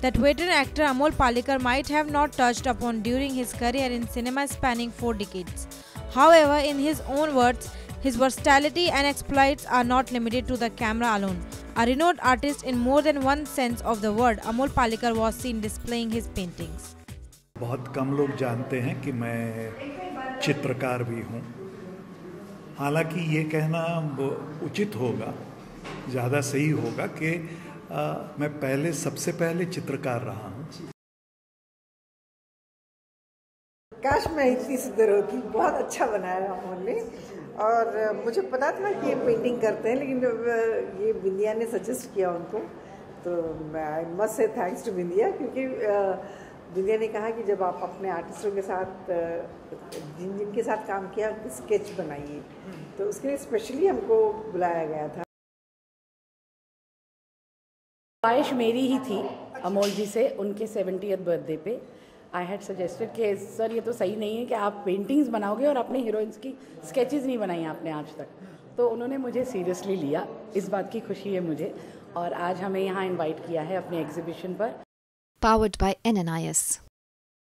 that veteran actor Amol Palekar might have not touched upon during his career in cinema spanning four decades. However, in his own words, his versatility and exploits are not limited to the camera alone. A renowned artist in more than one sense of the word, Amol Palekar was seen displaying his paintings. बहुत कम लोग जानते हैं कि मैं चित्रकार भी हूँ हालांकि ये कहना उचित होगा ज़्यादा सही होगा कि मैं पहले, सबसे पहले चित्रकार रहा हूँ। काश मैं इतनी सुंदर होती, बहुत अच्छा बनाया उन्होंने और मुझे पता था कि ये पेंटिंग करते हैं, लेकिन ये बिंदिया ने सजेस्ट किया उनको। तो I must say thanks to Bindiya क्योंकि बिंदिया ने कहा कि जब आप अपने आर्टिस्टों के साथ जिन, जिनके साथ काम किया स्केच बनाइए। तो उसके लिए स्पेशली हमको बुलाया गया था। ख्वाहिश मेरी ही थी अमोल जी से उनके सेवेंटी बर्थडे पे। आई हैड सजेस्टेड कि, सर, ये तो सही नहीं है कि आप पेंटिंग्स बनाओगे और अपने हीरोइंस की स्केचेस नहीं बनाई आपने आज तक। तो उन्होंने मुझे सीरियसली लिया। इस बात की खुशी है मुझे। और आज हमें यहाँ इनवाइट किया है अपने एग्जीबिशन पर। Powered by N